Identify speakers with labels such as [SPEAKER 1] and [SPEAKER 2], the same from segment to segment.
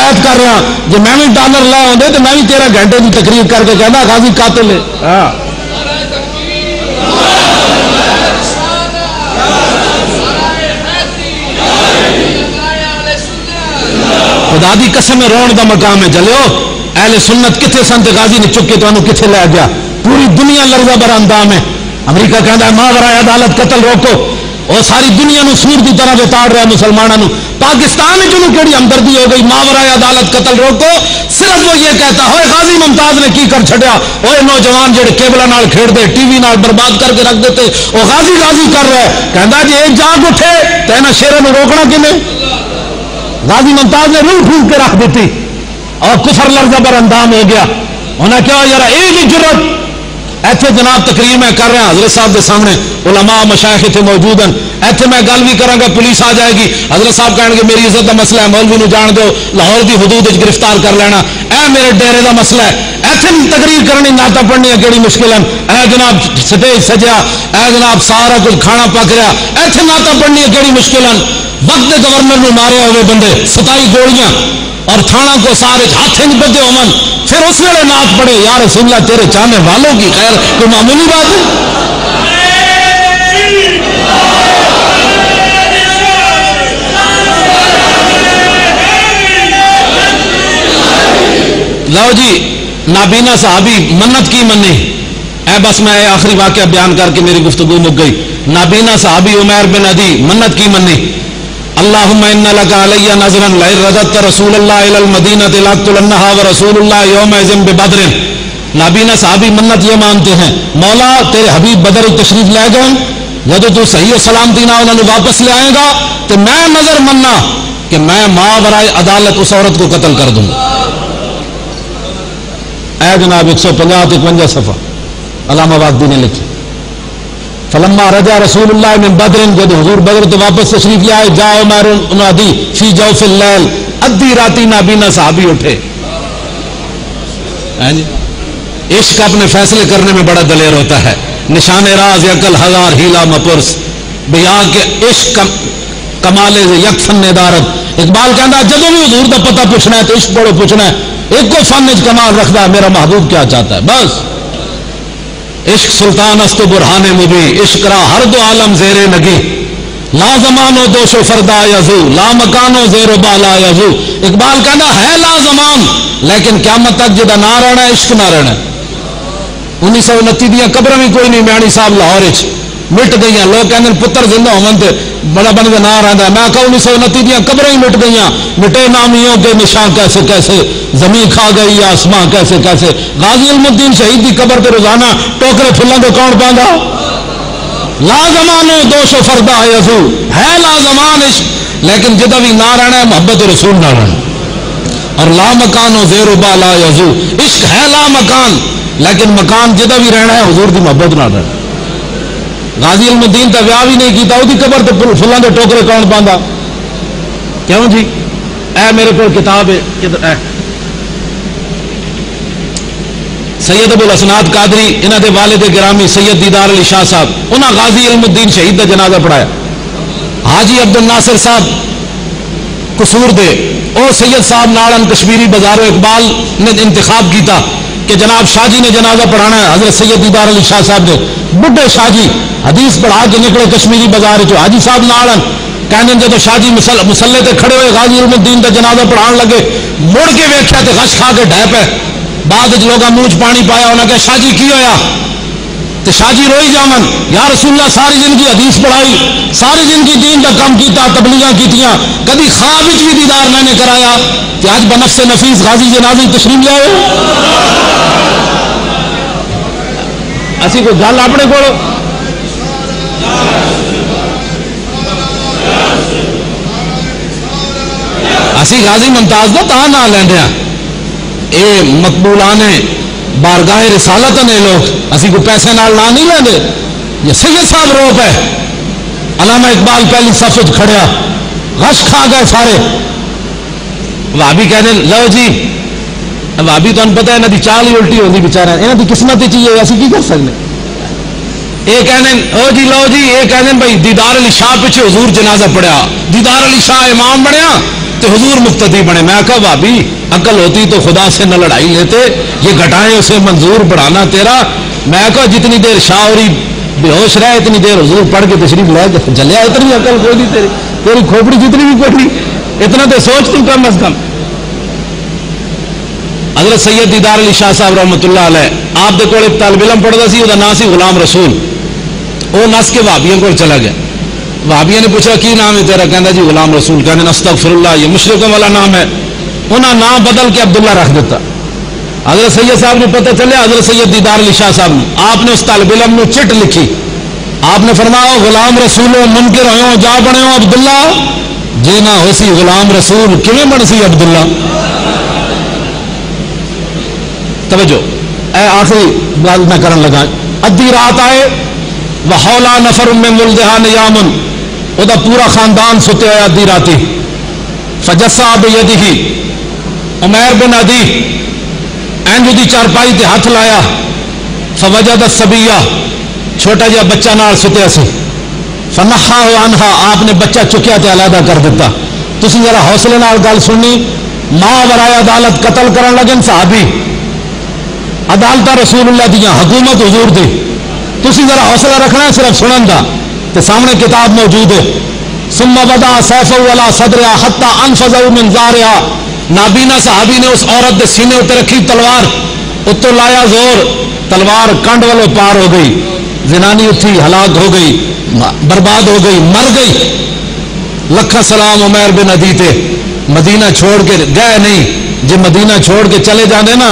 [SPEAKER 1] हमायत कर रहा जो मैं भी डॉलर ला आते तो मैं भी तेरह घंटे की तकरीर करके कहना गाजी कातिल है। हाँ। खुदा कसम रोन का मकाम है। जलियो एहले सुन्नत कितने संत गाजी ने चुके तो कितने लै गया? पूरी दुनिया लड़जा बर अंदाम है। अमरीका कहता है माँ मावरा अदालत कतल रोको। और सारी दुनिया सूर की तरह बेताड़ रहा मुसलमानों पाकिस्तान जो कि हमदर्दी हो गई? मावरा अदालत कतल रोको। सिर्फ़ वो ये कहता हो गाजी मुमताज़ ने की कर छड़िया? वो नौजवान जो केबल खेड़ते टीवी बर्बाद करके रख देते वो गाजी गाजी कर रहा है। कहता जी जाग उठे तो इन्हें शेर रोकना किमें? गाजी मुमताज़ ने रूह फूक के रख दी और कुफर लर्जा पर अंदाम हो गया। उन्हें क्या यार एक ही ज़रूरत इतने जनाब तकरीर मैं कर रहा, हज़रत साहब के सामने, उलमा मशाइख इतने मौजूद हैं। इतने मैं गल भी करा पुलिस आ जाएगी। हज़रत साहब कहेंगे, मेरी इज़्ज़त का मसला है, मौलवी जान दो, लाहौर की हदूद गिरफ़्तार कर लेना। ए मेरे डेरे का मसला है। इतने तकरीर करनी, नाता पढ़नी कि मुश्किल है। ए जनाब स्टेज सजा ए जनाब, सारा कुछ खाना पक रहा। इतने नाता पढ़नी कि मुश्किल है। वक्त गवर्नर मारे हुए बंदे, सताई गोलियाँ। और थाना को सारे हाथ इंज बदे होमन। फिर उस वे नाच पड़े यार सुनला तेरे चाहने वालों की खैर, कोई मामूली बात है? लो जी, नाबीना साहबी, मन्नत की मनी ए बस मैं आखिरी वाक्य बयान करके मेरी गुफ्तु मुक गई। नाबीना साहबी उमैर बिन अदी, मन्नत की मनी बदरिन नाबीना साहबी मन्नत ये मानते हैं मौला तेरे हबीब बदर तशरीफ़ ले गए जब तू सही सलामती ना उन्होंने वापस ले आएगा तो मैं नज़र मन्ना कि मैं माँ बराए अदालत उस औरत को कत्ल कर दूँगा ए जनाब एक सौ पंजा इकवंजा सफ़ा अलामाबादी ने लिखी फलम्मा रजा रसूल में बदरिन जब हजूर बदर तो वापस तशरीफ़ ले आए जाओ मारी फ़ी जाओ फिल अद्धी राती नाबीना साहबी उठे इश्क अपने फैसले करने में बड़ा दलेर होता है निशान राज अकल हज़ार हीला मपुरस बिया के इश्क कमाले से यक फन्नेदारत इकबाल कहता जब भी हजूर का पता पूछना है तो इश्क बड़ो पूछना है एक को फन कमाल रखता है मेरा महबूब क्या चाहता है बस इश्क सुल्तान अस्त बुरहान मुबी, इश्क रा हर दो आलम जेरे नगी। ला जमानो दोशो फरदा यजू, ला मकानो जेरो बाला यजू। इकबाल कहना है ला जमान, लेकिन क्या मत तक जिदा ना रहना, इश्क ना रहना। उन्नीस सौ उनती दबर भी कोई नहीं म्याणी साहब लाहौर मिट गई लोग कहते पुत्र ज़िंदा होवन बड़ा बन के ना रहा मैं कहा उन्नीस सौ उनती दबर ही मिट गई मिटे नामियों के निशान कैसे कैसे? ज़मीन खा गई आसमां कैसे कैसे? गाजी अलमुद्दीन शहीद की कबर तो रोज़ाना टोकरे फुलों को कौन पाँगा लाजमानो दोषो फरदा यजू है लाजमान इश्क। लेकिन जिदा भी ना रहना है, मोहब्बत रसूल ना रहना। और ला मकानो जेरो ला यजू इश्क है ला मकान। लेकिन मकान जिदा भी रहना है, हजूर की मोहब्बत ना रहना। गाजी अलमुद्दीन का विह भी नहीं किया कबर तो फुलों के टोकरे कौन पाँगा क्यों जी? ए मेरे को किताब है सैयद अबुल असनाद कादरी इन्होंने वालिद गिरामी सैयद दीदार अली शाह साहब, उन्हें गाजी अलमुद्दीन शहीद का जनाजा पढ़ाया। हाजी अब्दुल नासिर साहब, कसूर दे सैयद साहब नालन कश्मीरी बाजारों इकबाल ने इंतखब किया कि जनाब शाहजी ने जनाजा पढ़ाना है, हज़रत सैयद दीदार अली शाह साहब ने। बुढ़े शाहजी, हदीस पढ़ा के निकले कश्मीरी बाज़ार चो। हाजी साहब नालन कहने जो शाहजी मुसले ते खड़े हुए, गाजी उलमुद्दीन का जनाजा पढ़ान लगे, मुड़ के वेख्या तो गश खा के ढह पे। बाद लोग मुँह पानी पाया, उन्हें कहा, शाहजी, की होया? तो शाहजी रोई जावन या रसूल्ला सारी ज़िंदगी हदीस पढ़ाई, सारी ज़िंदगी दीन का काम किया तबलीगा की कभी खाब भी दीदार मैंने कराया। कि आज बनफ से नफीस गाजी जनाजी तशरीफ़ लिया असी कोई गल अपने को असी गाजी मुमताज़ का ता ना लेंदे ये मकबूलाने बारगाह रिसालत ने लोग असी कोई पैसे नाल ना नहीं लेंगे ये सैयद साहब रोप है अलामा इकबाल पहली सफज खड़िया गश खा गए सारे भाभी कहते लो जी भाभी तुम पता है, इन्हों की चाल ही उल्टी होगी बेचारा। इन्हों की किस्मत असं की कर सकते ये कहने ओ जी लो जी ये कहने, भाई, दीदार अली शाह पिछे हजूर जनाजा पढ़िया। दीदार अली शाह इमाम बनया तो हजूर मुख्तदी बने। मैं कहा भाभी, अकल होती तो खुदा से न लड़ाई लेते, ये घटाएँ उसे मंजूर बढ़ाना तेरा। मैं कहा जितनी देर शाह शाहरी बेहोश रहे, इतनी देर हजूर पढ़ के तशरीफ़ ले जलिया इतनी अकल नहीं तेरी। तेरी खोपड़ी जितनी भी नहीं, इतना तो सोच तू कम अज कम। हज़रत सैयद दीदार अली शाह साहब रहमत आप को तालब इलम पढ़ता सी नाम से गुलाम रसूल वो नस के भाबियों को चला गया भाबिया ने पूछा की नाम है तेरा कहना जी गुलाम रसूल कहने अस्तगफिरुल्लाह ये मुशरकों वाला नाम है उन्हें नाम बदल के अब्दुल्ला रख दिता हज़रत सैयद साहब ने पता चले हज़रत सैयद दीदार अली शाह साहब ने आपने उस तालब इलम में चिट लिखी आपने फरमाया गुलाम रसूल हो मुनकर हो जा बने हो अब्दुल्ला जी ना हो सी गुलाम रसूल किमें बन सी अब्दुल्ला तवजो ए आखिरी गल मैं कर लगा अद्धी रात आए वह हौला नफर में मुलदहा नियामन ਉਹਦਾ पूरा खानदान सुते ਹੋਇਆ ਅੱਧੀ ਰਾਤੀ फजसा बेयदी उमैर बिन अदी इंज की चारपाई से हथ लाया फवजा द सबीया छोटा जहा बच्चा नाल सुत्या से फनहा हो अनहा आपने बच्चा चुकया तो अलहदा कर दिता तुम जरा हौसले नाल गल सुननी मां वराए अदालत कतल कर लगे साहबी अदालत रसूल दियाँ हुकूमत हजूर दी। तुम जरा हौसला रखना सिर्फ़ सुनन का तो सामने किताब मौजूद है। सुम्मा बदा सैफ वाला सदरिया हत्ता अनफजा मिनजारिया नाबीना साहबी ने उस औरत के सीने उत्ते रखी तलवार, उत्तो लाया ज़ोर, तलवार कंड वालों पार हो गई। जनानी उठी हलाक हो गई बर्बाद हो गई, मर गई। लखा सलाम उमैर बिन अदी थे मदीना छोड़ के गए नहीं, जो मदीना छोड़ के चले जाने ना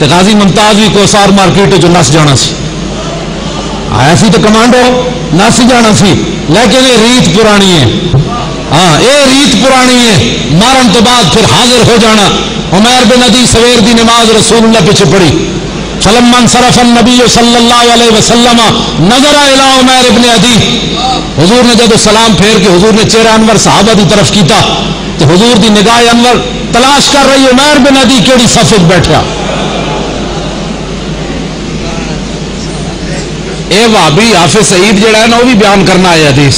[SPEAKER 1] तो गाजी मुमताज़ भी कोसार मार्केट जो नस जाना सी। आया सी तो कमांडो, नस जाना सी। लेकिन ये रीत पुरानी है। हाँ ये रीत पुरानी है। मारन तो बाद फिर हाजिर हो जाना। उमैर बिन नदी सवेर की नमाज़ रसूलुल्लाह पीछे पड़ी। फलमन सरफन नबी वसल्लम नज़र इला उमैर इब्न अदी। हुजूर ने जब सलाम फेर के हुजूर ने चेहरा अनवर साहबा की तरफ़ किया तो हुजूर की निगाह अनवर तलाश कर रही उमैर बिन अदी केड़ी सफ़ेद बैठा ये भाभी हाफिज सईद जड़ा है ना वह भी बयान करना है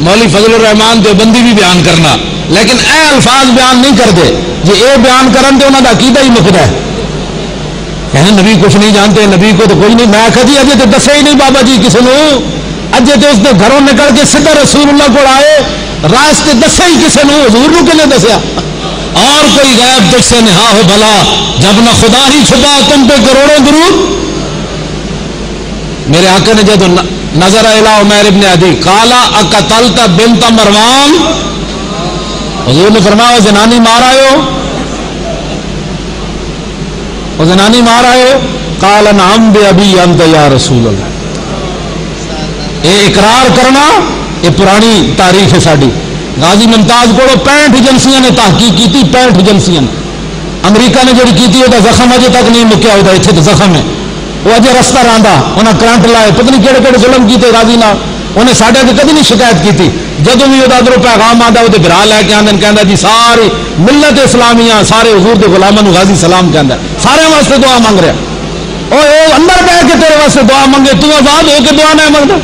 [SPEAKER 1] मौली फजल रहमान देवबंदी भी बयान करना लेकिन ए अल्फाज बयान नहीं करते जो ये बयान करन तो उन्होंने अकीदा ही मुकदा है कहने नबी कुछ नहीं जानते नबी को तो कोई नहीं मैं कभी अजय तो दसे ही नहीं बाबा जी किसी को अजय तो उसके घरों निकल के सीधा रसूलुल्लाह को आए रास्ते दसे ही किसी को हजूर को किने दसिया और कोई गैब तुझसे निहा हो भला जब न खुदा ही छुपा तुम पे करोड़ों गुरु मेरे आका ने जो नज़र अला उमैर इब्ने अदी, काला अकतल बिनता मरवान। हजूर ने फरमाया जनानी मार आयो। जनानी मार आयो? काल, नाम बे अभी अंत या रसूल ये इकरार करना, ये पुरानी तारीख है साड़ी। गाजी मुमताज़ को पैंठ एजेंसिया ने तहकीक की पैंठ एजेंसिया अमरीका ने जी की जख्म अजे तक नहीं मुक्या इतने तो जख्म है। वो अजय रस्ता रहा उन्हें करंट लाए। पता नहीं कि जुलम किए गाजी ना। उन्हें साढ़े अगर कभी नहीं शिकायत की जो भी उधरों पैगाम आता वो बिरा लैके आते कहता जी, सारी मिलत इस्लामिया, सारे हजूर के गुलामों गाजी सलाम कहता सारे वास्ते दुआ मंग रहा। और वो अंदर बह के तेरे वास्ते दुआ मंगे। तू आज़ाद होकर दुआ नहीं मंगता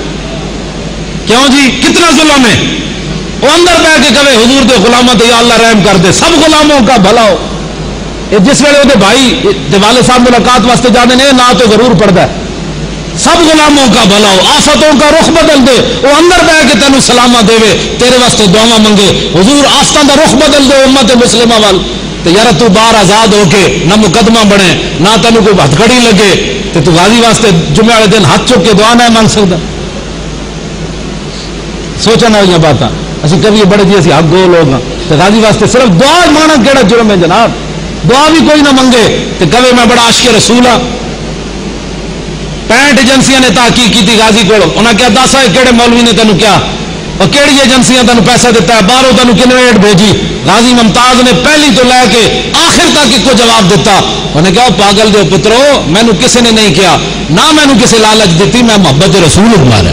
[SPEAKER 1] क्यों जी? कितना जुलम है? वो अंदर बह के कहे हजूर के गुलामों तो अल्लाह रहम कर दे। सब गुलामों का भला हो। जिस वे भाई दिवाले साहब मुलाकात वास्ते जाने ने, ना तो ज़रूर पढ़ता है। सब गुलामों का भला हो, आफतों का रुख बदल दे, वो अंदर बह के तेन सलामा देवे, तेरे वास्ते दुआवा मंगे। हजूर, आफतों का रुख बदल दे उम्मत मुस्लिम वाल। तो यार, तू बार आज़ाद होके ना मुकदमा बने, ना तेन कोई हथकड़ी लगे तो तू गाजी वास्ते जुमे वाले दिन हाथ चुक के दुआ ना मंग सकता सोचना हुई बात, असं कभी बड़े जी असं हक गो लोग गाजी वास्ते सिर्फ़ दुआ माना केड़ा जुर्म है जनाब। दुआ भी कोई ना मंगे तो कवे मैं बड़ा आशके रसूल हाँ पैंठ एजेंसिया ने ताकी की गाजी को क्या, दस है कि मौलवी ने तेन क्या? और कि एजेंसिया तेन पैसा दिता है? बाहरों तेन किन्वेट भेजी? गाजी मुमताज़ ने पहली तो लैके आखिर तक एक जवाब दिता उन्हें क्या पागल दो पुत्रो, मैनू किसी ने नहीं किया? ना मैनू किसी लालच दी मैं मोहब्बत रसूल मारा